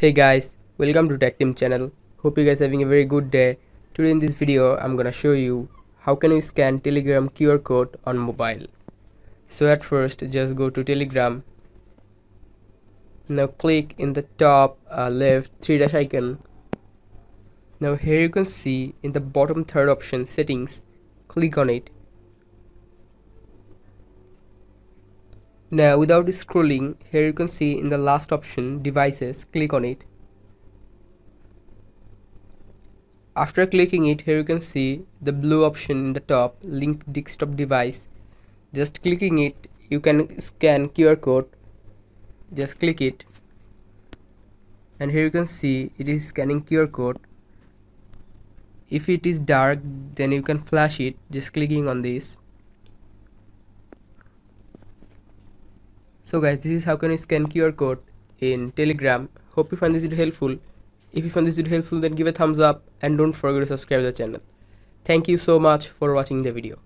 Hey guys, welcome to Tactim channel. Hope you guys having a very good day. Today in this video, I'm gonna show you how can you scan Telegram QR code on mobile. So at first, just go to Telegram. Now click in the top uh, left three dash icon. Now here you can see in the bottom third option settings. Click on it Now without scrolling, here you can see in the last option devices, click on it. After clicking it, here you can see the blue option in the top, link desktop device. Just clicking it, you can scan QR code. Just click it. And here you can see it is scanning QR code. If it is dark, then you can flash it just clicking on this. So guys this is how can you scan QR code in telegram. Hope you find this video helpful. If you find this video helpful then give a thumbs up and don't forget to subscribe to the channel. Thank you so much for watching the video